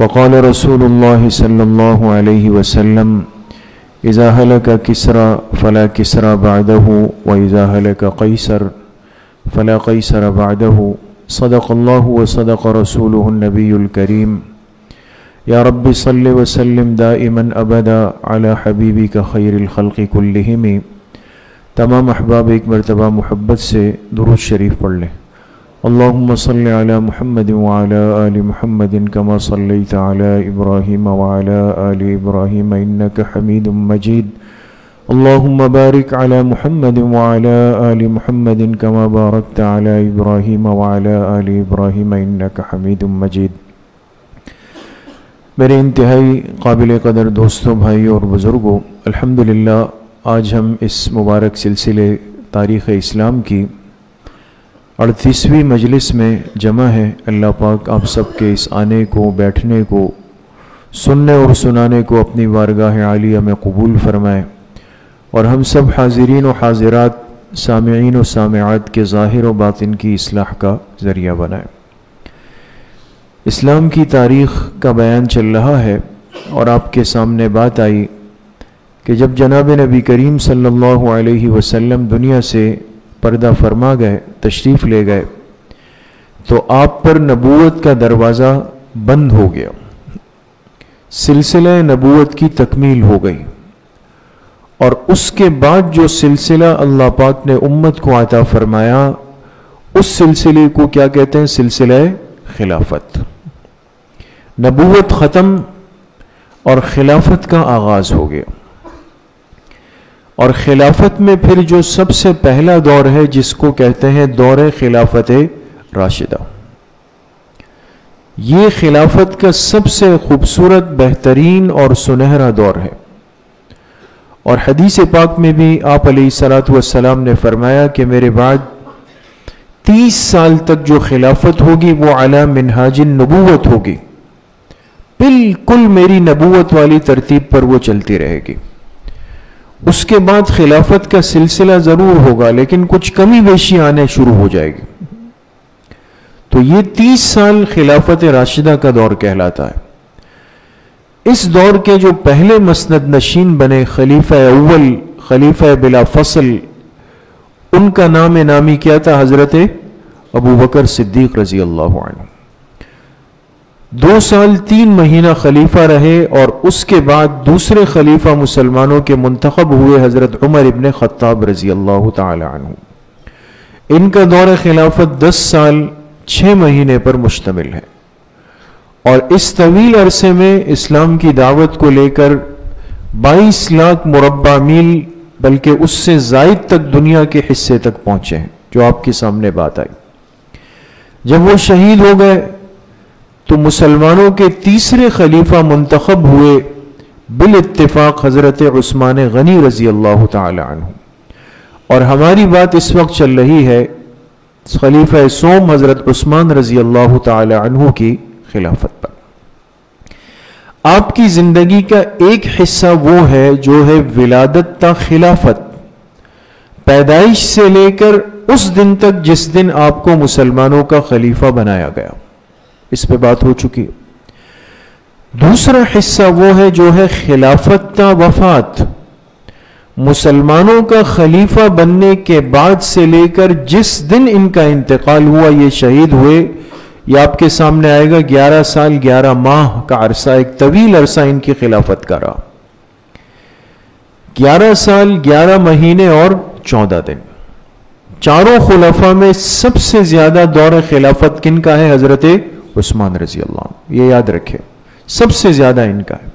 वक़ाल रसूल सल्लल्लाहु अलैहि वसल्लम इज़ा हलक किसरा फ़ला किसरा बादह व इज़ा हलक कैसर फ़ला कैसर बादह सदक़ल्ला व सदक़ रसूल नबीकरीम या रब सल वसलम दामन अबदा अला हबीबी का खैरखल़ कुल्लिम तमाम अहबाब एक मरतबा मोहब्बत से दुरुद शरीफ पढ़ लें अल्लाहुम्म सल्लि अला मुहम्मद वअला आलि मुहम्मद कमा सल्लैत अला इब्राहीम वअला आलि इब्राहीम इन्नका हमीदुम मजीद अल्लाहुम्म बारिक अला मुहम्मद वअला आलि मुहम्मद कमा बारकत अला इब्राहीम वअला आलि इब्राहीम इन्नका हमीदुम मजीद मेरे इंतहाई काबिल कदर दोस्तों, भाइयों और बुज़ुर्गों, अल्हम्दुलिल्लाह, आज हम इस मुबारक सिलसिले तारीख़ इस्लाम की अड़तीसवीं मजलिस में जमा है, अल्लाह पाक आप सबके इस आने को, बैठने को, सुनने और सुनाने को अपनी बारगाह आलिया में कबूल फरमाए। और हम सब हाजरीन व हाजिरात सामीन व सामयात के ज़ाहिर व बातिन की असलाह का ज़रिया बनाए। इस्लाम की तारीख़ का बयान चल रहा है और आपके सामने बात आई कि जब जनाब नबी करीम सल्लल्लाहु अलैहि वसल्लम दुनिया से पर्दा फरमा गए, तशरीफ़ ले गए तो आप पर नबूत का दरवाज़ा बंद हो गया। सिलसिला नबूत की तकमील हो गई। और उसके बाद जो सिलसिला अल्लाह पाक ने उम्मत को आता फरमाया, उस सिलसिले को क्या कहते हैं? सिलसिला खिलाफत। नबूत ख़त्म और खिलाफत का आगाज़ हो गया। और खिलाफत में फिर जो सबसे पहला दौर है, जिसको कहते हैं दौर खिलाफत राशिदा। ये खिलाफत का सबसे खूबसूरत, बेहतरीन और सुनहरा दौर है। और हदीस पाक में भी आप सलाम ने फरमाया कि मेरे बाद तीस साल तक जो खिलाफत होगी, वो अला मिनहाजिन नबूवत होगी। बिल्कुल मेरी नबूवत वाली तरतीब पर वो चलती रहेगी। उसके बाद खिलाफत का सिलसिला ज़रूर होगा, लेकिन कुछ कमी बेशी आने शुरू हो जाएगी। तो ये तीस साल खिलाफत राशिदा का दौर कहलाता है। इस दौर के जो पहले मसनद नशीन बने खलीफा अव्वल, खलीफा बिला फ़सल, उनका नाम नामी क्या था? हज़रत अबू बकर सिद्दीक रज़ी अल्लाह दो साल तीन महीना खलीफा रहे और उसके बाद दूसरे खलीफा मुसलमानों के मुंतखब हुए हज़रत उमर इबन ख़त्ताब रज़ी अल्लाह तु इनका दौर खिलाफत दस साल छः महीने पर मुश्तमिल है। और इस तवील अरसे में इस्लाम की दावत को लेकर 22 लाख मुरबा मील, बल्कि उससे जायद तक दुनिया के हिस्से तक पहुँचे हैं, जो आपके सामने बात आई। जब वो शहीद हो गए तो मुसलमानों के तीसरे खलीफा मुंतखब हुए, बिल इतफाक हज़रत उस्मान गनी रज़ी अल्लाह तु और हमारी बात इस वक्त चल रही है, खलीफा सोम हज़रत उस्मान रज़ी अल्लाह तु की खिलाफत पर। आपकी ज़िंदगी का एक हिस्सा वो है जो है विलादत ता खिलाफत। पैदाइश से लेकर उस दिन तक जिस दिन आपको मुसलमानों का खलीफा बनाया गया। इस पे बात हो चुकी दूसरा हिस्सा वो है जो है खिलाफत वफात। मुसलमानों का खलीफा बनने के बाद से लेकर जिस दिन इनका इंतकाल हुआ, ये शहीद हुए, ये आपके सामने आएगा 11 साल 11 माह का अरसा, एक तवील अरसा इनकी खिलाफत का रहा। 11 साल 11 महीने और 14 दिन। चारों खुलफा में सबसे ज़्यादा दौर खिलाफत किन का है? हज़रत उस्मान रज़ी अल्लाह ये याद रखे, सबसे ज़्यादा इनका है।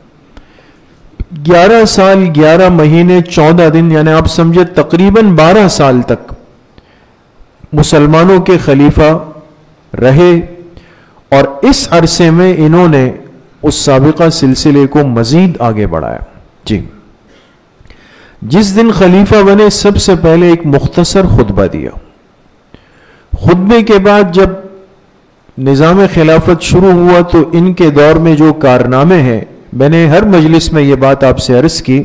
11 साल 11 महीने 14 दिन, यानी आप समझे तकरीबन 12 साल तक मुसलमानों के खलीफा रहे, और इस अरसे में इन्होंने उस सबका सिलसिले को मजीद आगे बढ़ाया। जी। जिस दिन खलीफा बने, सबसे पहले एक मुख्तसर खुतबा दिया। खुतबे के बाद जब निज़ाम खिलाफत शुरू हुआ तो इनके दौर में जो कारनामे हैं, मैंने हर मजलिस में ये बात आपसे अर्ज़ की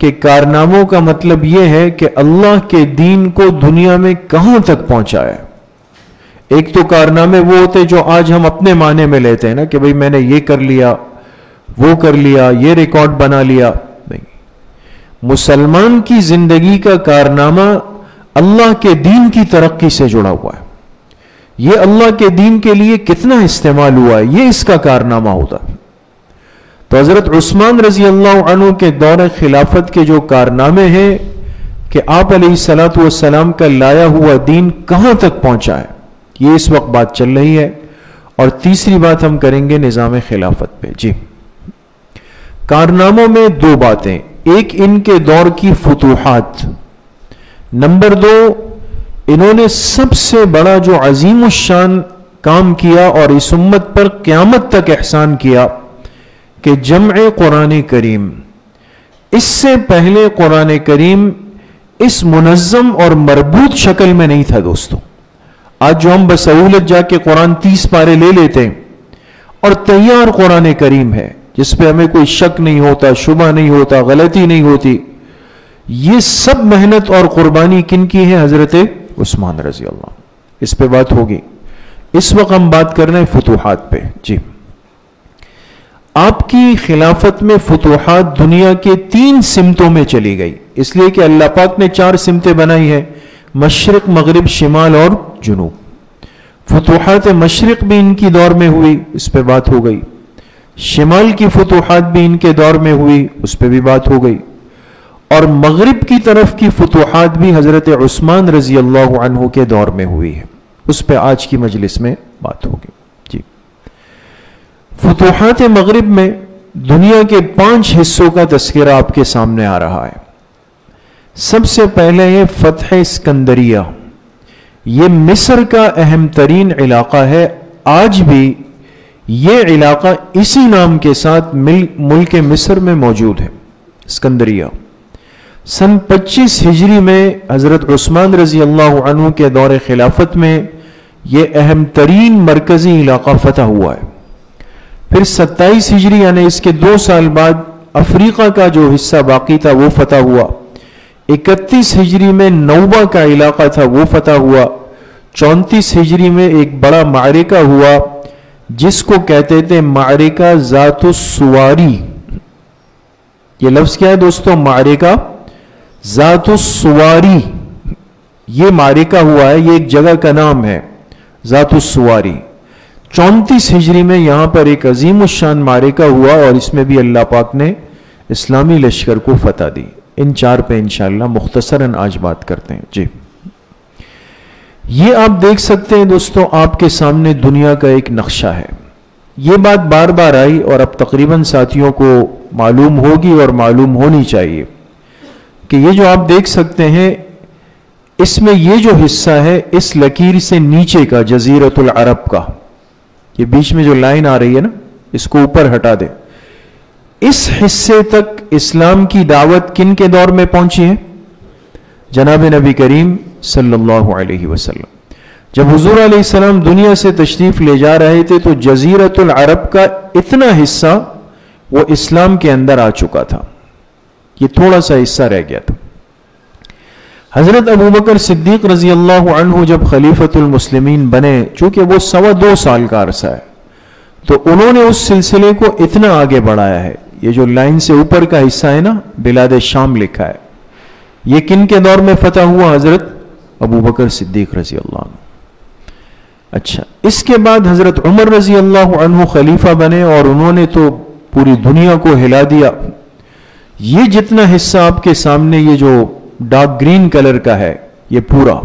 कि कारनामों का मतलब यह है कि अल्लाह के दीन को दुनिया में कहाँ तक पहुँचाया? एक तो कारनामे वो होते जो आज हम अपने माने में लेते हैं ना कि भाई मैंने ये कर लिया, वो कर लिया, ये रिकॉर्ड बना लिया। नहीं। मुसलमान की ज़िंदगी का कारनामा अल्लाह के दीन की तरक्की से जुड़ा हुआ है। ये अल्लाह के दीन के लिए कितना इस्तेमाल हुआ है? ये इसका कारनामा होता। तो हज़रत उस्मान रज़ी अल्लाह के दौर खिलाफत के जो कारनामे हैं कि आप सलाम का लाया हुआ दीन कहाँ तक पहुँचा है? ये इस वक्त बात चल रही है। और तीसरी बात हम करेंगे निज़ाम खिलाफत पे। जी। कारनामों में दो बातें। एक इनके दौर की फतूहत। नंबर दो इन्होंने सबसे बड़ा जो अजीम शान काम किया और इस उम्मत पर क्यामत तक एहसान किया कि जम कुरान करीम, इससे पहले कुरान करीम इस मुनज़म और मरबूत शक्ल में नहीं था दोस्तों। आज जो हम बसहूलत जाके कुरान तीस पारे ले लेते हैं और तैयार कुरान करीम है जिसपे हमें कोई शक नहीं होता, शुबा नहीं होता, गलती नहीं होती, ये सब मेहनत और कुर्बानी किन की है हज़रत? उस्मान रज़ी अल्लाह इस पे बात होगी। इस वक्त हम बात कर रहे हैं फतूहत पे। जी। आपकी खिलाफत में फतूहत दुनिया के तीन सिमतों में चली गई। इसलिए कि अल्लाह पाक ने चार सिमतें बनाई है। मशरक, मगरब, शिमाल और जुनूब। फतूहत मशरक भी इनकी दौर में हुई इस पर बात हो गई। शिमाल की फतूहत भी इनके दौर में हुई, उस पर भी बात हो गई। और मगरब की तरफ़ की फतूहत भी हज़रत उस्मान रज़ी अल्लाह के दौर में हुई है। उस पर आज की मजलिस में बात होगी। जी। फतूहत मगरब में दुनिया के पाँच हिस्सों का तस्करा आपके सामने आ रहा है। सबसे पहले है फतह स्कंदरिया ये मिस्र का अहम तरीन इलाका है। आज भी ये इलाका इसी नाम के साथ मिल, मुल्क मिस्र में मौजूद है। स्कंदरिया सन 25 हिजरी में हज़रत उस्मान रज़ी अल्लाह के दौर खिलाफत में यह अहम तरीन मरकज़ी इलाका फतह हुआ है। फिर 27 हिजरी, यानी इसके दो साल बाद, अफ्रीका का जो हिस्सा बाकी था, वो फतह हुआ। इकतीस हिजरी में नौबा का इलाका था, वो फतह हुआ। चौंतीस हिजरी में एक बड़ा मारिका हुआ, जिसको कहते थे मारिका जातुसवारी ये लफ्ज क्या है दोस्तों? मारिका जातुसवारी ये मारिका हुआ है, ये एक जगह का नाम है जातुसवारी चौंतीस हिजरी में यहाँ पर एक अजीम शान मारिका हुआ और इसमें भी अल्लाह पाक ने इस्लामी लश्कर को फतह दी। इन चार पे इंशाला मुख्तसरन आज बात करते हैं। जी। ये आप देख सकते हैं दोस्तों, आपके सामने दुनिया का एक नक्शा है। ये बात बार बार आई और अब तकरीबन साथियों को मालूम होगी और मालूम होनी चाहिए। कि ये जो आप देख सकते हैं, इसमें ये जो हिस्सा है, इस लकीर से नीचे का, जजीरतुल अरब का। ये बीच में जो लाइन आ रही है ना, इसको ऊपर हटा दे। इस हिस्से तक इस्लाम की दावत किन के दौर में पहुँची है? जनाब नबी करीम सल्लल्लाहु अलैहि वसल्लम। जब हजूर सलाम दुनिया से तशरीफ़ ले जा रहे थे तो जजीरतुल अरब का इतना हिस्सा वो इस्लाम के अंदर आ चुका था। ये थोड़ा सा हिस्सा रह गया था। हज़रत अबू बकर सिद्दीक रज़ी अल्लाह जब खलीफतुल मुस्लिमीन बने, चूँकि वो सवा दो साल का अरसा है तो उन्होंने उस सिलसिले को इतना आगे बढ़ाया है। ये जो लाइन से ऊपर का हिस्सा है ना, बिलाद शाम लिखा है। ये किन के दौर में फतह हुआ, हज़रत अबू बकर सिद्दीक रज़ी अल्लाह अच्छा इसके बाद हज़रत उमर रज़ी अल्लाह खलीफा बने और उन्होंने तो पूरी दुनिया को हिला दिया। ये जितना हिस्सा आपके सामने, ये जो डार्क ग्रीन कलर का है, ये पूरा।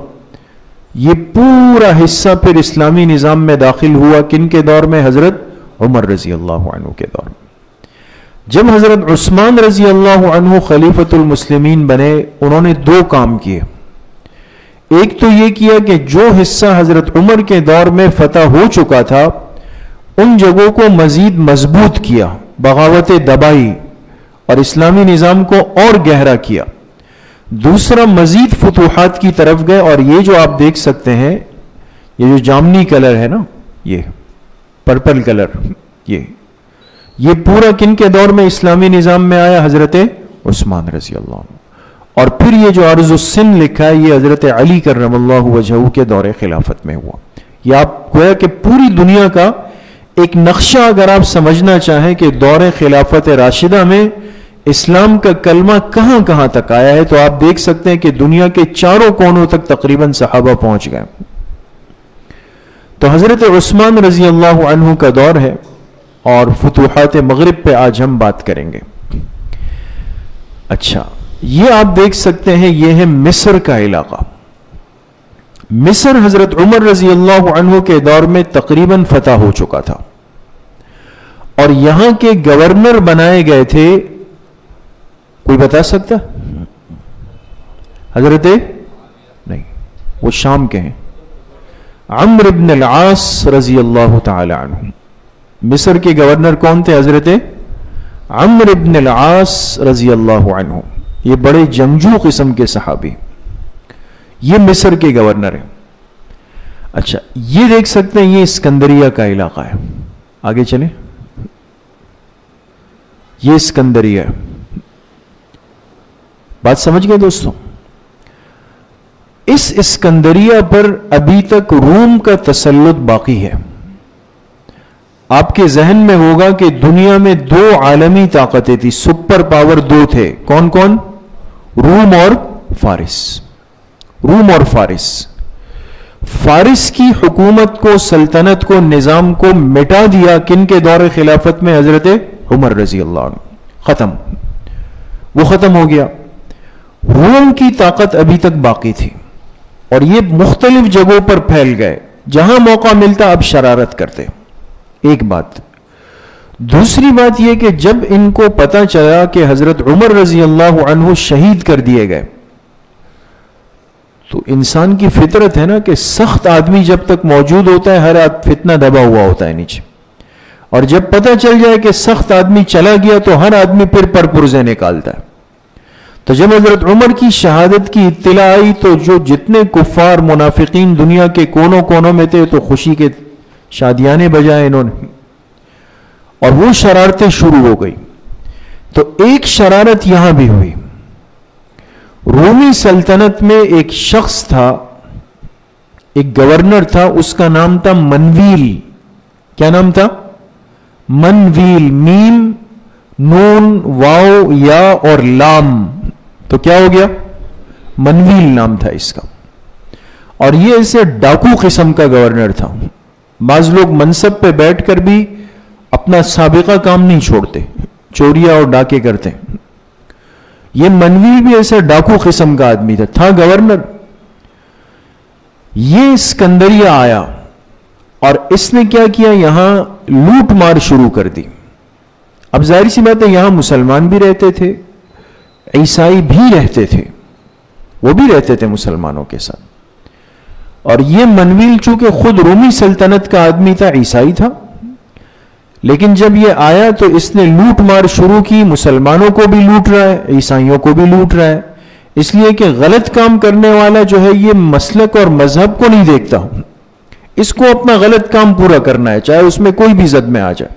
ये पूरा हिस्सा फिर इस्लामी निज़ाम में दाखिल हुआ किन के दौर में? हज़रत उमर रज़ी अल्लाह के दौर में। जब हज़रत उस्मान रज़ी अल्लाह खलीफतुल मुस्लिमीन बने, उन्होंने दो काम किए। एक तो यह किया कि जो हिस्सा हज़रत उमर के दौर में फतह हो चुका था, उन जगहों को मजीद मज़बूत किया, बगावत दबाई और इस्लामी निज़ाम को और गहरा किया। दूसरा मजीद फतूहत की तरफ़ गए और ये जो आप देख सकते हैं, ये जो जामनी कलर है ना, ये, पर्पल कलर, ये ये पूरा किन के दौर में इस्लामी निज़ाम में आया? हज़रत उस्मान रज़ी अल्लाह और फिर ये जो अर्ज़ सिन लिखा है, ये हज़रत अली करम वजह के दौरे खिलाफत में हुआ। ये आप गोया कि पूरी दुनिया का एक नक्शा अगर आप समझना चाहें कि दौरे खिलाफत राशिदा में इस्लाम का कलमा कहाँ कहाँ तक आया है तो आप देख सकते हैं कि दुनिया के चारों कोनों तक तकरीबन सहाबा पहुँच गए। तो हज़रत उस्मान रज़ी अल्लाह का दौर है, और फतूहत मगरब पे आज हम बात करेंगे। अच्छा ये आप देख सकते हैं, ये है मिस्र का इलाका। मिस्र हज़रत उमर रज़ी अल्लाह के दौर में तकरीबन फतह हो चुका था। और यहाँ के गवर्नर बनाए गए थे कोई बता सकता? हज़रत नहीं, वो शाम के हैं। अमर इब्न आस रज़ी अल्लाह तु मिस्र के गवर्नर कौन थे हज़रत? अमर इब्न आस रज़ी अल्लाह ये बड़े जंगजू किस्म के सहाबी। ये मिस्र के गवर्नर है। अच्छा ये देख सकते हैं, ये स्कंदरिया का इलाका है। आगे चले। ये स्कंदरिया है। बात समझ गए दोस्तों? इस स्कंदरिया पर अभी तक रूम का तसल्लुत बाकी है। आपके जहन में होगा कि दुनिया में दो आलमी ताकतें थी, सुपर पावर दो थे। कौन कौन रूम और फारिस। रूम और फारिस। फारिस की हुकूमत को, सल्तनत को, निज़ाम को मिटा दिया किन के दौर खिलाफत में, हज़रत उमर रज़ी अल्लाह ख़त्म। वो ख़त्म हो गया। रोम की ताकत अभी तक बाकी थी और ये मुख्तलिफ़ जगहों पर फैल गए, जहाँ मौका मिलता अब शरारत करते। एक बात। दूसरी बात यह कि जब इनको पता चला कि हज़रत उमर रज़ी अल्लाह शहीद कर दिए गए तो इंसान की फितरत है ना कि सख्त आदमी जब तक मौजूद होता है, हर आद फितना दबा हुआ होता है नीचे। और जब पता चल जाए कि सख्त आदमी चला गया तो हर आदमी फिर पर पुरजे निकालता है। तो जब हज़रत उमर की शहादत की इतला आई तो जो जितने कुफार मुनाफिकीन दुनिया के कोनों कोनों में थे तो खुशी के शादियाने बजाए इन्होंने। और वो शरारतें शुरू हो गई। तो एक शरारत यहाँ भी हुई। रोमी सल्तनत में एक शख्स था, एक गवर्नर था, उसका नाम था मनवील। क्या नाम था? मनवील, मीम, नून, वाओ, या और लाम। तो क्या हो गया? मनवील नाम था इसका। और ये ऐसे डाकू किस्म का गवर्नर था। बाज लोग मनसब पे बैठकर भी अपना सबका काम नहीं छोड़ते, चोरिया और डाके करते। ये मनवी भी ऐसे डाकू किस्म का आदमी था था गवर्नर। ये स्कंदरिया आया और इसने क्या किया? यहाँ लूट मार शुरू कर दी। अब ज़ाहिर सी बात है, यहाँ मुसलमान भी रहते थे। ईसाई भी रहते थे। वो भी रहते थे मुसलमानों के साथ। और ये मनवील चूँकि खुद रोमी सल्तनत का आदमी था, ईसाई था, लेकिन जब ये आया तो इसने लूट मार शुरू की, मुसलमानों को भी लूट रहा है, ईसाइयों को भी लूट रहा है। इसलिए कि गलत काम करने वाला जो है, ये मसलक और मज़हब को नहीं देखता हूँ। इसको अपना गलत काम पूरा करना है, चाहे उसमें कोई भी जद में आ जाए।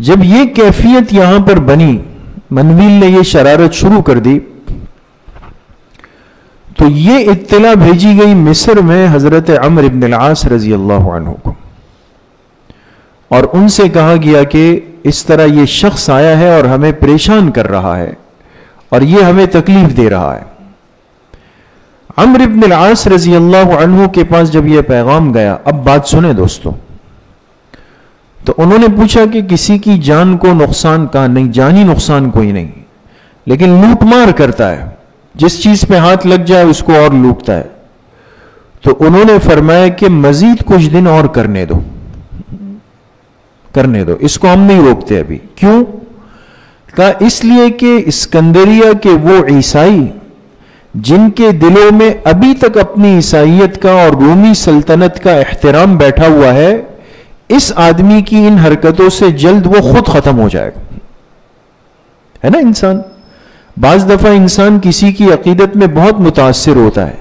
जब ये कैफियत यहाँ पर बनी मनवील ने यह शरारत शुरू कर दी। तो ये इत्तला भेजी गई मिस्र में हज़रत अमर इबन आस रज़ी अल्लाह को। और उनसे कहा गया कि इस तरह ये शख्स आया है और हमें परेशान कर रहा है और ये हमें तकलीफ़ दे रहा है। अमर इबन आस रज़ी अल्लाह के पास जब यह पैगाम गया, अब बात सुने दोस्तों। तो उन्होंने पूछा कि किसी की जान को नुकसान का नहीं, जानी नुकसान कोई नहीं, लेकिन लूटमार करता है। जिस चीज़ पे हाथ लग जाए, उसको और लूटता है। तो उन्होंने फरमाया कि मजीद कुछ दिन और करने दो। करने दो। इसको हम नहीं रोकते अभी। क्यों? का इसलिए कि स्कंदरिया के वो ईसाई, जिनके दिलों में अभी तक अपनी ईसाइत का और रोमी सल्तनत का एहतराम बैठा हुआ है इस आदमी की इन हरकतों से जल्द वो खुद खत्म हो जाएगा। है ना इंसान? बाज दफ़ा इंसान किसी की अकीदत में बहुत मुतासर होता है,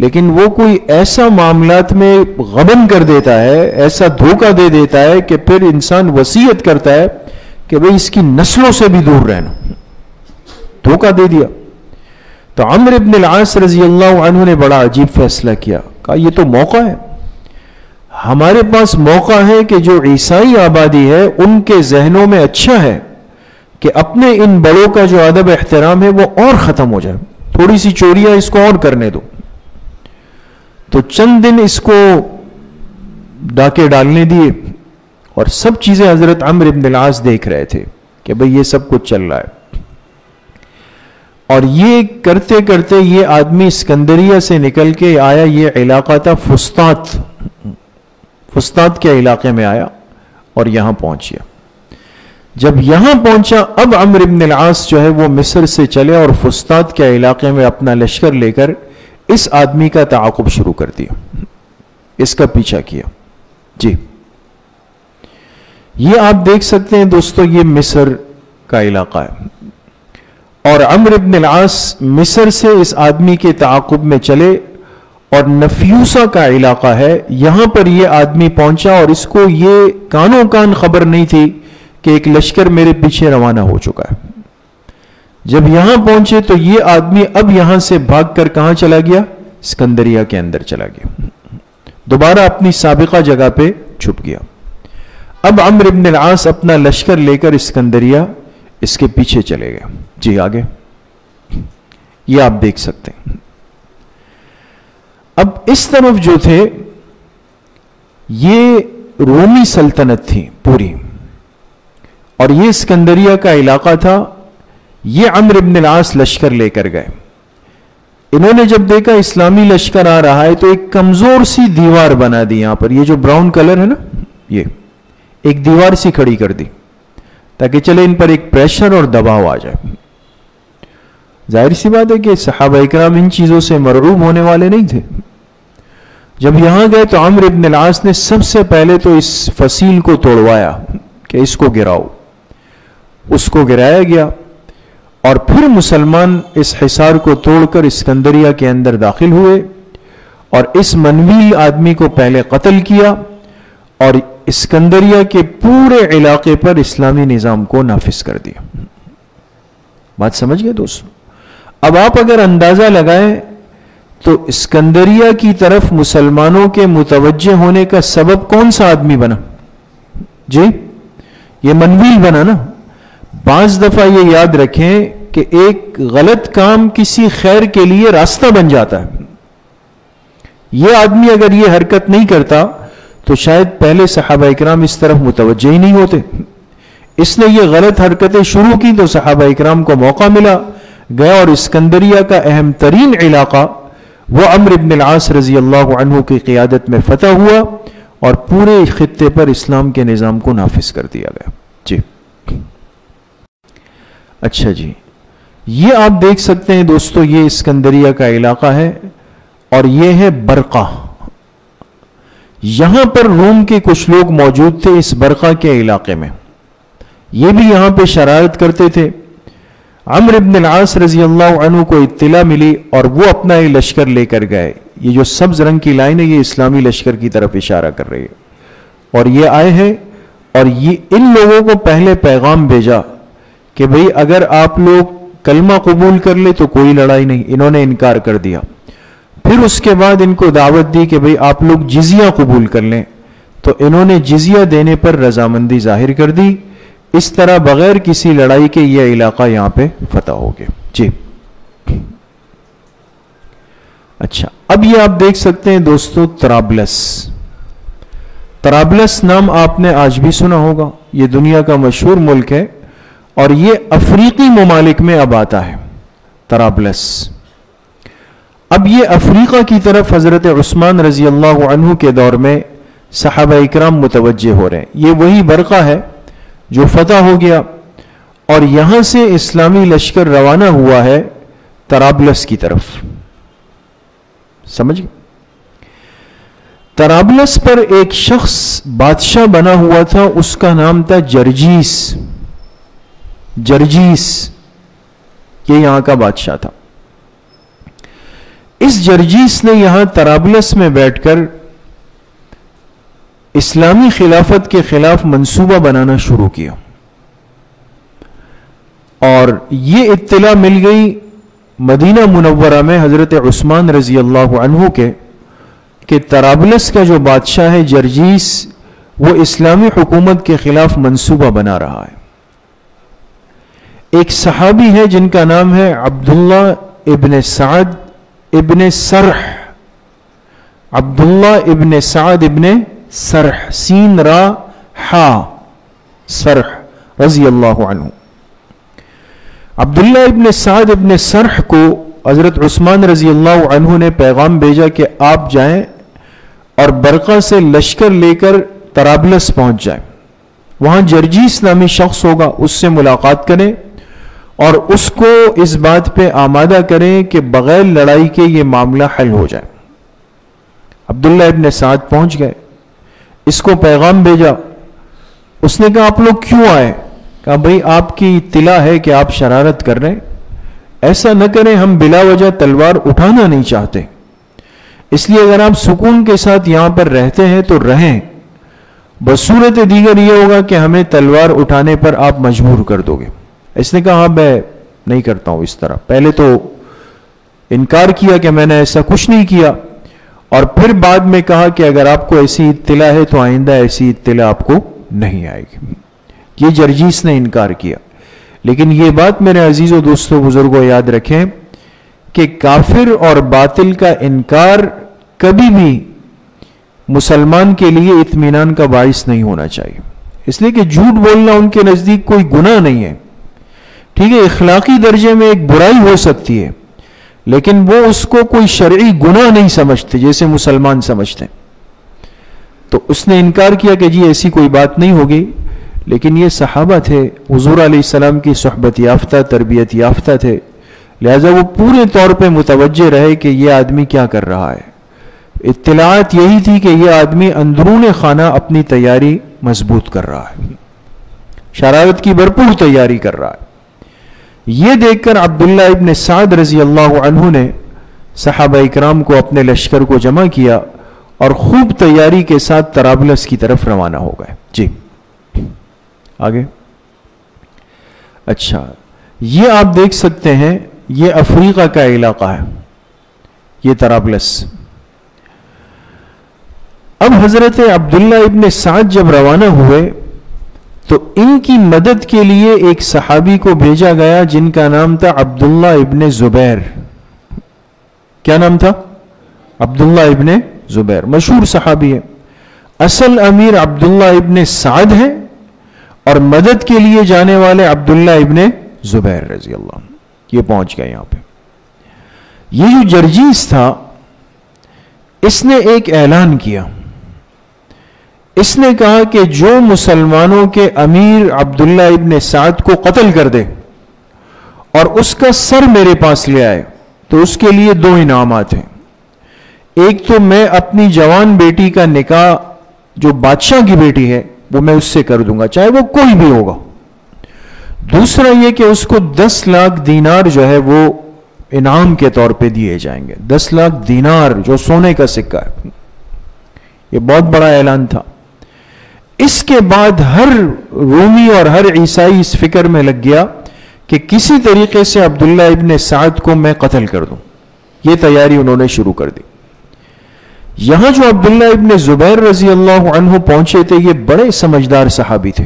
लेकिन वो कोई ऐसा मामलात में गबन कर देता है, ऐसा धोखा दे देता है कि फिर इंसान वसीयत करता है कि भाई इसकी नस्लों से भी दूर रहना। धोखा दे दिया। तो अमर इबन आस रज़ी अल्लाह ने बड़ा अजीब फैसला किया। कहा यह तो मौका है। हमारे पास मौका है कि जो ईसाई आबादी है, उनके जहनों में अच्छा है कि अपने इन बड़ों का जो अदब एहतराम है, वो और ख़त्म हो जाए। थोड़ी सी चोरियाँ इसको और करने दो। तो चंद दिन इसको डाके डालने दिए और सब चीज़ें हज़रत अमर इबन लास देख रहे थे कि भाई ये सब कुछ चल रहा है। और ये करते करते ये आदमी सिकंदरिया से निकल के आया, ये इलाका था फुस्तात। फुस्तात के इलाके में आया और यहाँ पहुँच गया जब यहाँ पहुँचा, अब अमर इबन आस जो है वो मिस्र से चले और फुस्ताद के इलाके में अपना लश्कर लेकर इस आदमी का ताकुब शुरू कर दिया। इसका पीछा किया। जी। ये आप देख सकते हैं दोस्तों, ये मिस्र का इलाका है। और अमर इबन आस मिस्र से इस आदमी के ताकुब में चले और नफ्यूसा का इलाका है, यहाँ पर यह आदमी पहुँचा और इसको ये कानों कान खबर नहीं थी कि एक लश्कर मेरे पीछे रवाना हो चुका है। जब यहाँ पहुँचे तो ये आदमी अब यहाँ से भागकर कहाँ चला गया? सिकंदरिया के अंदर चला गया। दोबारा अपनी सबका जगह पे छुप गया। अब अमर इबन आस अपना लश्कर लेकर सिकंदरिया इसके पीछे चले गए। जी आगे। ये आप देख सकते हैं। अब इस तरफ़ जो थे, ये रोमी सल्तनत थी पूरी। और ये सिकंदरिया का इलाका था, ये अमर इबन लश्कर लेकर गए। इन्होंने जब देखा इस्लामी लश्कर आ रहा है तो एक कमज़ोर सी दीवार बना दी यहाँ पर। ये जो ब्राउन कलर है ना, ये, एक दीवार सी खड़ी कर दी, ताकि चले इन पर एक प्रेशर और दबाव आ जाए। ज़ाहिर सी बात है कि सहाबा इकराम इन चीज़ों से मरूब होने वाले नहीं थे। जब यहाँ गए तो अमर इबन आस ने सबसे पहले तो इस फसील को तोड़वाया कि इसको गिराओ। उसको गिराया गया और फिर मुसलमान इस हिसार को तोड़कर इसकंदरिया के अंदर दाखिल हुए और इस मनवील आदमी को पहले कत्ल किया और इसकंदरिया के पूरे इलाके पर इस्लामी निज़ाम को नाफिज कर दिया। बात समझ गए दोस्तों? अब आप अगर अंदाज़ा लगाएँ तो स्कंदरिया की तरफ़ मुसलमानों के मुतवजे होने का सबब कौन सा आदमी बना? जी, ये मनवील बना ना। पाँच दफ़ा ये याद रखें कि एक गलत काम किसी खैर के लिए रास्ता बन जाता है। यह आदमी अगर ये हरकत नहीं करता तो शायद पहले सहाबा इक्राम इस तरफ़ मुतवजह ही नहीं होते। इसने ये गलत हरकतें शुरू की तो सहाबा इक्राम को मौका मिला। गया और इसकंदरिया का अहम तरीन इलाका वह अमर इबन आस रज़ी अल्लाह की क़्यादत में फतह हुआ और पूरे खत्े पर इस्लाम के निज़ाम को नाफिज कर दिया गया। जी। अच्छा जी। ये आप देख सकते हैं दोस्तों, ये इसकंदरिया का इलाका है और ये है बरका। यहाँ पर रोम के कुछ लोग मौजूद थे इस बरका के इलाके में। ये भी यहाँ पे शरारत करते थे। अमर इबन आस रज़ी अल्लाह को इत्तला मिली और वो अपना ये लश्कर लेकर गए। ये जो सब्ज रंग की लाइन है, ये इस्लामी लश्कर की तरफ़ इशारा कर रही है। और ये आए हैं और ये इन लोगों को पहले पैगाम भेजा कि भाई अगर आप लोग कलमा कबूल कर ले तो कोई लड़ाई नहीं। इन्होंने इनकार कर दिया। फिर उसके बाद इनको दावत दी कि भाई आप लोग जिजिया कबूल कर लें। तो इन्होंने जिजिया देने पर रजामंदी ज़ाहिर कर दी। इस तरह बगैर किसी लड़ाई के यह इलाका यहाँ पे फतह हो गया। जी। अच्छा अब ये आप देख सकते हैं दोस्तों, तराबलस। तराबलस नाम आपने आज भी सुना होगा। ये दुनिया का मशहूर मुल्क है और ये अफ्रीकी ममालिक में अब आता है, तराबलस। अब ये अफ्रीका की तरफ़ हज़रत उस्मान रज़ी अल्लाह के दौर में साहब इक्राम मुतवजह हो रहे हैं। ये वही बरक़ा है जो फतह हो गया और यहाँ से इस्लामी लश्कर रवाना हुआ है तराबलस की तरफ़। समझ तराबलस पर एक शख्स बादशाह बना हुआ था, उसका नाम था जर्जीस। जर्जीस, ये यहाँ का बादशाह था। इस जर्जीस ने यहाँ तराबलस में बैठकर इस्लामी खिलाफत के खिलाफ मंसूबा बनाना शुरू किया। और ये इत्तला मिल गई मदीना मुनवरा में हज़रत उस्मान रज़ी अल्लाह अनहु के, कि तराबलस का जो बादशाह है जर्जीस, वो इस्लामी हुकूमत के खिलाफ मंसूबा बना रहा है। एक सहाबी है जिनका नाम है अब्दुल्ला इबन साद इबन सरह। अब्दुल्ला इबन साद इबन सरह, सीन, रा, हा, सरह रज़ी अल्लाह अब्दुल्ला इबन साद इबन सरह को हज़रत उस्मान रज़ी अल्लाह ने पैगाम भेजा कि आप जाएँ और बरका से लश्कर लेकर तराबलस पहुँच जाए। वहाँ जर्जीस नामी शख्स होगा, उससे मुलाकात करें और उसको इस बात पे आमादा करें कि बगैर लड़ाई के ये मामला हल हो जाए। अब्दुल्ला इबन साद पहुँच गए। इसको पैगाम भेजा। उसने कहा, आप लोग क्यों आए? कहा, भाई, आपकी इतला है कि आप शरारत कर रहे हैं। ऐसा न करें, हम बिला वजह तलवार उठाना नहीं चाहते। इसलिए अगर आप सुकून के साथ यहाँ पर रहते हैं तो रहें। बसूरत दीगर यह होगा कि हमें तलवार उठाने पर आप मजबूर कर दोगे। इसने कहा हाँ मैं नहीं करता हूँ इस तरह। पहले तो इनकार किया कि मैंने ऐसा कुछ नहीं किया। और फिर बाद में कहा कि अगर आपको ऐसी इत्तला है तो आइंदा ऐसी इत्तला आपको नहीं आएगी। ये जर्जीस ने इनकार किया। लेकिन ये बात मेरे अजीजों दोस्तों, बुज़ुर्गों, याद रखें कि काफिर और बातिल का इनकार कभी भी मुसलमान के लिए इतमान का बायस नहीं होना चाहिए। इसलिए कि झूठ बोलना उनके नज़दीक कोई गुनाह नहीं है। ठीक है, इखलाकी दर्जे में एक बुराई हो सकती है लेकिन वो उसको कोई शर्ई गुना नहीं समझते, जैसे मुसलमान समझते तो उसने इनकार किया कि जी, ऐसी कोई बात नहीं होगी। लेकिन ये सहाबा थे, हजूर सलाम की सहबत याफ्ता, तरबियत याफ्ता थे। लिहाजा वो पूरे तौर पे मुतवजह रहे कि ये आदमी क्या कर रहा है। इतलात यही थी कि यह आदमी अंदरून खाना अपनी तैयारी मज़बूत कर रहा है। शरारत की भरपूर तैयारी कर रहा है। यह देखकर अब्दुल्ला इबन साद रज़ी अल्लाह ने सहाबा इकराम को अपने लश्कर को जमा किया और खूब तैयारी के साथ तराबलस की तरफ़ रवाना हो गए। जी। आगे। अच्छा ये आप देख सकते हैं, ये अफ्रीका का इलाका है, ये तराबलस। अब हज़रत अब्दुल्ला इबन साद जब रवाना हुए तो इनकी मदद के लिए एक सहाबी को भेजा गया जिनका नाम था अब्दुल्ला इबन जुबैर। क्या नाम था? अब्दुल्ला इबन जुबैर। मशहूर सहाबी है। असल अमीर अब्दुल्ला इबन साद है और मदद के लिए जाने वाले अब्दुल्ला इबन जुबैर रज़ी अल्लाह ये पहुँच गए यहाँ पे। ये जो जर्जीस था, इसने एक ऐलान किया। इसने कहा कि जो मुसलमानों के अमीर अब्दुल्ला इब्न साद को कत्ल कर दे और उसका सर मेरे पास ले आए तो उसके लिए दो इनामात हैं। एक तो मैं अपनी जवान बेटी का निकाह, जो बादशाह की बेटी है, वो मैं उससे कर दूँगा, चाहे वो कोई भी होगा। दूसरा यह कि उसको दस लाख दीनार जो है, वो इनाम के तौर पे दिए जाएँगे। दस लाख दीनार जो सोने का सिक्का है। ये बहुत बड़ा ऐलान था। इसके बाद हर रोमी और हर ईसाई इस फ़िक्र में लग गया कि किसी तरीके से अब्दुल्ला इबन साद को मैं कत्ल कर दूँ। ये तैयारी उन्होंने शुरू कर दी। यहाँ जो अब्दुल्ला इबन जुबैर रज़ी अल्लाह पहुँचे थे, ये बड़े समझदार सहाबी थे।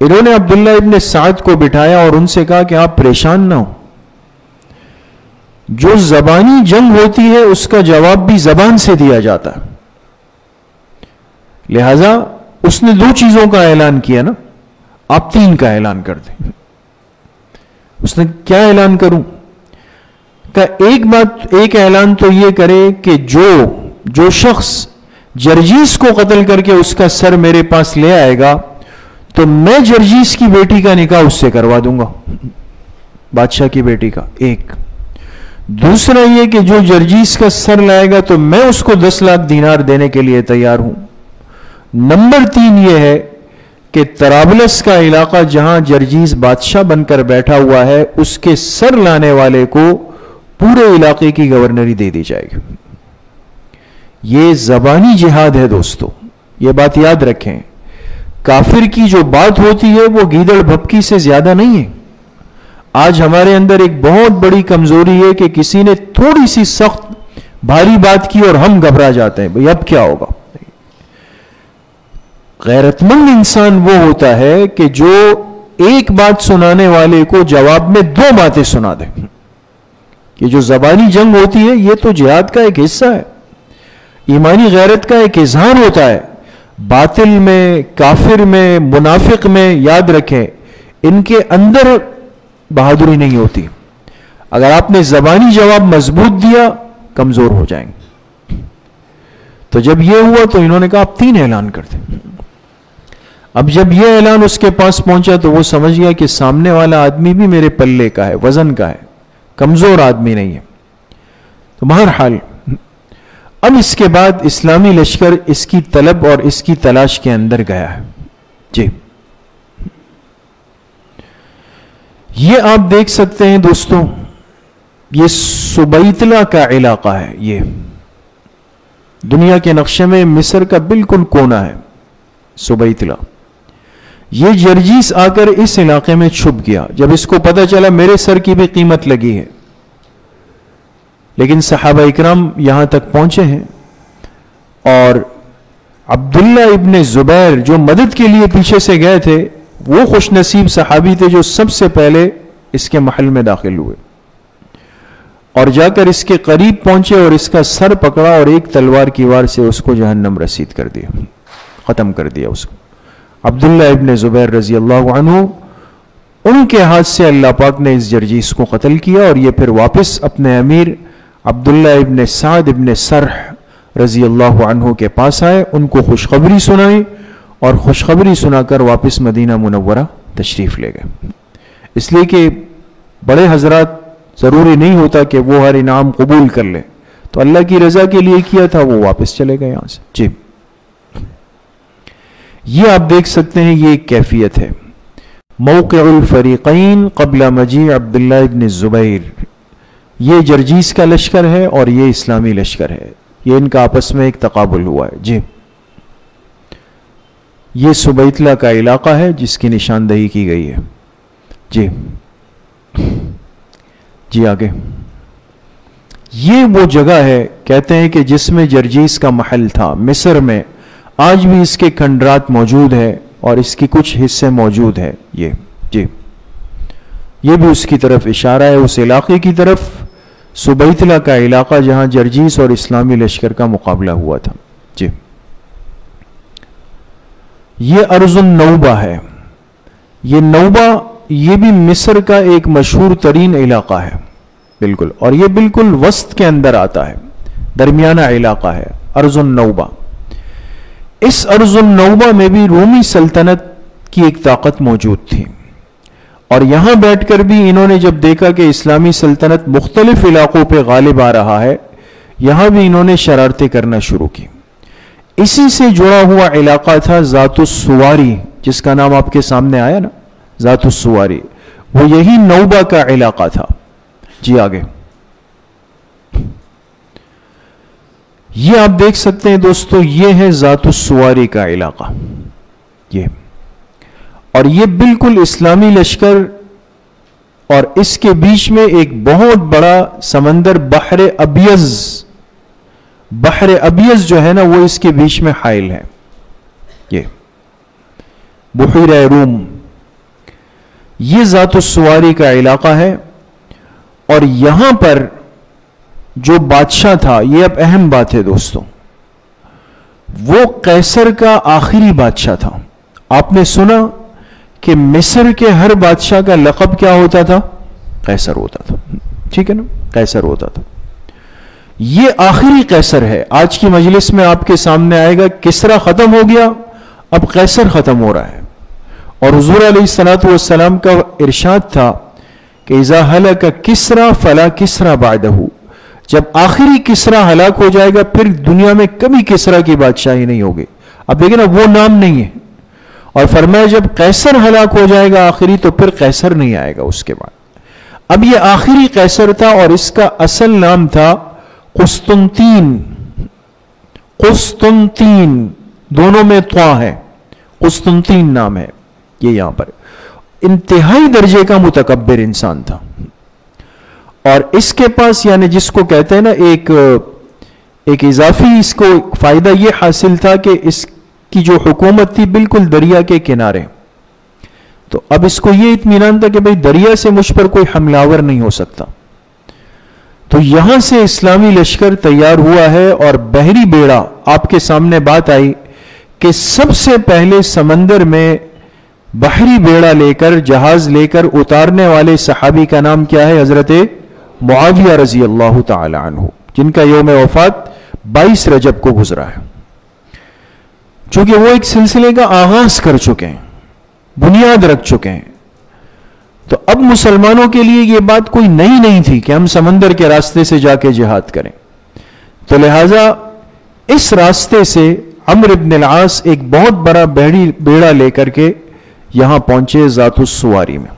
इन्होंने अब्दुल्ला इबन साद को बिठाया और उनसे कहा कि आप परेशान ना हो। जो जबानी जंग होती है, उसका जवाब भी जबान से दिया जाता है। लिहाजा उसने दो चीज़ों का ऐलान किया ना, आप तीन का ऐलान कर दें। उसने क्या ऐलान करूँ? का एक बात, एक ऐलान तो यह करे कि जो जो शख्स जर्जीस को कत्ल करके उसका सर मेरे पास ले आएगा तो मैं जर्जीस की बेटी का निकाह उससे करवा दूँगा। बादशाह की बेटी का एक। दूसरा यह कि जो जर्जीस का सर लाएगा तो मैं उसको दस लाख दीनार देने के लिए तैयार हूँ। नंबर तीन यह है कि तराबलस का इलाका जहाँ जर्जीज बादशाह बनकर बैठा हुआ है, उसके सर लाने वाले को पूरे इलाके की गवर्नरी दे दी जाएगी। ये जबानी जिहाद है दोस्तों, ये बात याद रखें। काफिर की जो बात होती है, वो गीदड़ भपकी से ज़्यादा नहीं है। आज हमारे अंदर एक बहुत बड़ी कमज़ोरी है कि किसी ने थोड़ी सी सख्त, भारी बात की और हम घबरा जाते हैं, भाई अब क्या होगा? गैरतमंद इंसान वो होता है कि जो एक बात सुनाने वाले को जवाब में दो बातें सुना दे। ये जो जबानी जंग होती है, ये तो जिहाद का एक हिस्सा है। ईमानी गैरत का एक इजहार होता है। बातिल में, काफिर में, मुनाफिक में याद रखें, इनके अंदर बहादुरी नहीं होती। अगर आपने जबानी जवाब मज़बूत दिया, कमज़ोर हो जाएँगे। तो जब यह हुआ तो इन्होंने कहा, आप तीन ऐलान कर दें। अब जब यह ऐलान उसके पास पहुँचा तो वो समझ गया कि सामने वाला आदमी भी मेरे पल्ले का है, वज़न का है, कमज़ोर आदमी नहीं है। तो बहरहाल, अब इसके बाद इस्लामी लश्कर इसकी तलब और इसकी तलाश के अंदर गया है। जी। ये आप देख सकते हैं दोस्तों, ये सुबैतला का इलाका है ये। दुनिया के नक्शे में मिस्र का बिल्कुल कोना है, सुबैतला। ये जर्जीस आकर इस इलाके में छुप गया। जब इसको पता चला, मेरे सर की भी कीमत लगी है। लेकिन सहाबा इकराम यहाँ तक पहुँचे हैं और अब्दुल्ला इबन जुबैर जो मदद के लिए पीछे से गए थे, वो खुश नसीब सहाबी थे जो सबसे पहले इसके महल में दाखिल हुए और जाकर इसके करीब पहुँचे और इसका सर पकड़ा और एक तलवार की वार से उसको जहन्नम रसीद कर दिया, खत्म कर दिया उसको। अब्दुल्ला इब्ने जुबैर रज़ी अल्लाह उनके हाथ से अल्लाह पाक ने इस जर्जीस को कत्ल किया और ये फिर वापस अपने अमीर अब्दुल्ला इब्ने साद इब्ने सरह रज़ी अल्लाह के पास आए, उनको खुशखबरी सुनाई और खुशखबरी सुनाकर वापस मदीना मुनवरा तशरीफ़ ले गए। इसलिए कि बड़े हज़रत ज़रूरी नहीं होता कि वो हर इनाम कबूल कर लें। तो अल्लाह की रज़ा के लिए किया था, वो वापस चले गए यहाँ से। जी। ये आप देख सकते हैं, ये एक कैफियत है। मौक़रीक़ीन कबला मजी अब्दुल्ला इबन ज़ुबैर। ये जर्जीस का लश्कर है और ये इस्लामी लश्कर है। ये इनका आपस में एक तकाबुल हुआ है। जी। ये सुबैतला का इलाका है, जिसकी निशानदही की गई है। जी। जी आगे। ये वो जगह है, कहते हैं कि जिसमें जर्जीस का महल था, मिस्र में। आज भी इसके खंडरात मौजूद है और इसकी कुछ हिस्से मौजूद है। ये, जी। ये भी उसकी तरफ़ इशारा है, उस इलाके की तरफ़। सुबैतला का इलाका जहाँ जर्जीस और इस्लामी लश्कर का मुकाबला हुआ था। जी। ये अर्जुन नौबा है। ये नौबा, ये भी मिस्र का एक मशहूर तरीन इलाका है। बिल्कुल। और ये बिल्कुल वस्त के अंदर आता है। दरमियाना इलाका है, अर्जुन नौबा। इस अर्जुन नौबा में भी रोमी सल्तनत की एक ताकत मौजूद थी। और यहाँ बैठकर भी इन्होंने जब देखा कि इस्लामी सल्तनत मुख्तलिफ़ इलाकों पर गालिब आ रहा है, यहाँ भी इन्होंने शरारतें करना शुरू की। इसी से जुड़ा हुआ इलाका था जातुसुवारी जिसका नाम आपके सामने आया ना? जातुसुवारी वो यही नौबा का इलाका था। जी आगे। ये आप देख सकते हैं दोस्तों, ये है जातुसुवारी का इलाका। ये। और ये बिल्कुल इस्लामी लश्कर और इसके बीच में एक बहुत बड़ा समंदर, बहर अबियज। बहर अबियज जो है ना, वो इसके बीच में हाइल है। ये। बुहर रूम। ये जातुसुवारी का इलाका है। और यहाँ पर जो बादशाह था, ये अब अहम बात है दोस्तों। वो कैसर का आखिरी बादशाह था। आपने सुना कि मिस्र के हर बादशाह का लकब क्या होता था? कैसर होता था। ठीक है ना? कैसर होता था। ये आखिरी कैसर है। आज की मजलिस में आपके सामने आएगा, किसरा खत्म हो गया? अब कैसर खत्म हो रहा है। और हजूर सलाम का इरशाद था कि इजा हल का किसरा, फला किसरा बादहू। जब आखिरी किसरा हलाक हो जाएगा, फिर दुनिया में कभी किसरा की बादशाही नहीं होगी। अब देखिए ना, वो नाम नहीं है। और फरमाया, जब कैसर हलाक हो जाएगा आखिरी तो फिर कैसर नहीं आएगा उसके बाद। अब ये आखिरी कैसर था और इसका असल नाम था कुस्तुनतीन कुस्तुनतीन दोनों में त्वा है। कुस्तुनतीन नाम है ये यहाँ पर। इंतहाई दर्जे का मुतकबिर इंसान था। और इसके पास, यानी जिसको कहते हैं ना, एक एक इजाफी, इसको फ़ायदा यह हासिल था कि इसकी जो हुकूमत थी बिल्कुल दरिया के किनारे। तो अब इसको यह इतमान था कि भाई दरिया से मुझ पर कोई हमलावर नहीं हो सकता। तो यहाँ से इस्लामी लश्कर तैयार हुआ है और बहरी बेड़ा आपके सामने बात आई कि सबसे पहले समंदर में बहरी बेड़ा लेकर, जहाज़ लेकर उतारने वाले सहाबी का नाम क्या है, हज़रत मुआविया रज़ी अल्लाह तु जिनका योम वफात 22 रजब को गुजरा है। चूँकि वो एक सिलसिले का आगाज़ कर चुके हैं, बुनियाद रख चुके हैं तो अब मुसलमानों के लिए यह बात कोई नई नहीं थी कि हम समंदर के रास्ते से जाके जिहाद करें। तो लिहाजा इस रास्ते से अमर इब्न आस एक बहुत बड़ा बेड़ी, बेड़ा लेकर के यहाँ पहुँचे जातुसवारी में।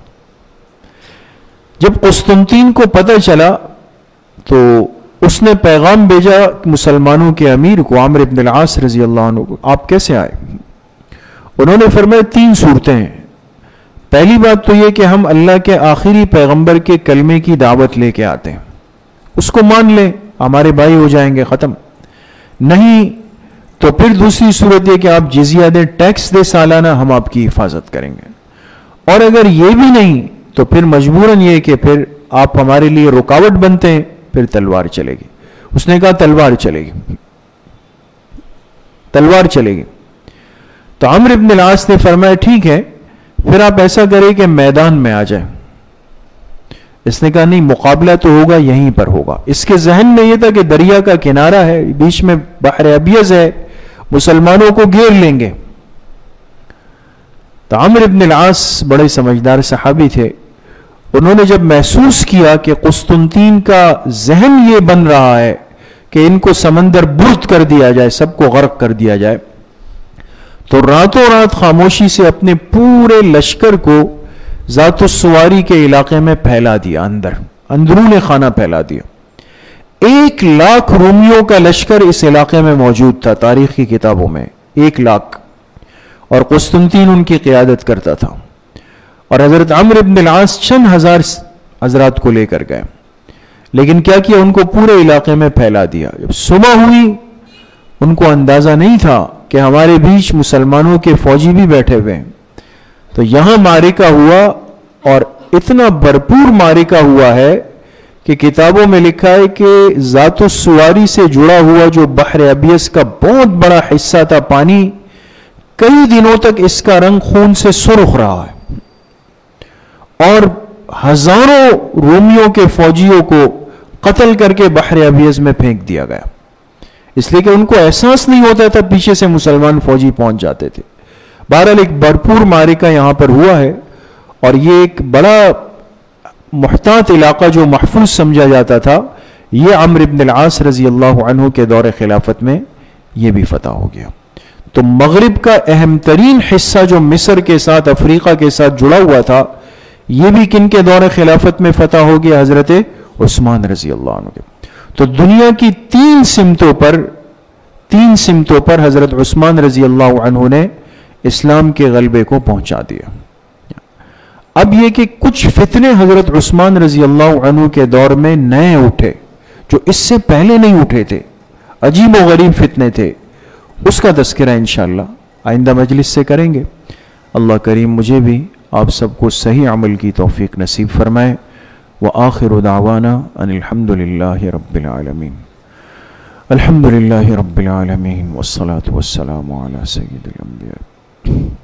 जब कुस्तुमतीन को पता चला तो उसने पैगाम भेजा मुसलमानों के अमीर को, आमिर इब्न आस रज़ी अल्लाह को, आप कैसे आए? उन्होंने फरमाया, तीन सूरतें हैं। पहली बात तो यह कि हम अल्लाह के आखिरी पैगंबर के कलमे की दावत लेके आते हैं। उसको मान लें, हमारे भाई हो जाएँगे, ख़त्म। नहीं तो फिर दूसरी सूरत यह कि आप जिजिया दें टैक्स दे सालाना हम आपकी हिफाजत करेंगे। और अगर यह भी नहीं तो फिर मजबूरन यह कि फिर आप हमारे लिए रुकावट बनते हैं, फिर तलवार चलेगी। उसने कहा, तलवार चलेगी। तलवार चलेगी। तो अमर इब्न लास ने फरमाया, ठीक है, फिर आप ऐसा करें कि मैदान में आ जाए। इसने कहा, नहीं, मुकाबला तो होगा, यहीं पर होगा। इसके जहन में यह था कि दरिया का किनारा है, बीच में बहर अबियज है, मुसलमानों को घेर लेंगे। तो आमिर इब्न आस बड़े समझदार सहाबी थे। उन्होंने जब महसूस किया कि कुस्तुनतीन का जहन ये बन रहा है कि इनको समंदर बुर्द कर दिया जाए, सबको गर्क कर दिया जाए तो रातों रात खामोशी से अपने पूरे लश्कर को जातुसवारी के इलाके में फैला दिया, अंदर, अंदरून खाना फैला दिया। एक लाख रोमियों का लश्कर इस इलाके में मौजूद था, तारीखी किताबों में, एक लाख। और कुस्तुनतीन उनकी क्यादत करता था। और हज़रत अमर इब्न आस चंद हज़ार हजरात को लेकर गए। लेकिन क्या किया? उनको पूरे इलाके में फैला दिया। जब सुबह हुई, उनको अंदाज़ा नहीं था कि हमारे बीच मुसलमानों के फौजी भी बैठे हुए हैं। तो यहाँ मारिका हुआ और इतना भरपूर मारिका हुआ है कि किताबों में लिखा है कि जातुसवारी से जुड़ा हुआ जो बहर अबियस का बहुत बड़ा हिस्सा था पानी, कई दिनों तक इसका रंग खून से सुरख रहा है। और हज़ारों रोमियों के फौजियों को कत्ल करके बहर अबियज में फेंक दिया गया। इसलिए कि उनको एहसास नहीं होता था पीछे से मुसलमान फौजी पहुँच जाते थे। बहरहाल एक भरपूर मारिका यहाँ पर हुआ है और ये एक बड़ा मुहतात इलाका जो महफूज समझा जाता था, ये अमर इब्न आस रज़ी अल्लाह के दौरे खिलाफत में ये भी फतह हो गया। तो मगरब का अहम तरीन हिस्सा जो मिस्र के साथ, अफ्रीका के साथ जुड़ा हुआ था ये भी किन के दौरे खिलाफत में फतह गया हज़रत उस्मान रज़ी अल्लाह के? तो दुनिया की तीन सिमतों पर, तीन सिमतों पर हज़रत उस्मान रज़ी अल्लाह ने इस्लाम के गलबे को पहुँचा दिया। अब यह कि कुछ फितने हज़रत उस्मान रज़ी अल्लाह के दौर में नए उठे, जो इससे पहले नहीं उठे थे, अजीब व गरीब फितने थे, उसका तस्करा इंशाला आइंदा मजलिस से करेंगे। अल्लाह करीम मुझे भी आप सबको सही अमल की तोफ़ी नसीब फरमाए। व आखिर दावाना अनिलहमदिल्ला रबालमीन अलहमदिल्ला रबालमीन वसलात वसलाम वस्सलामु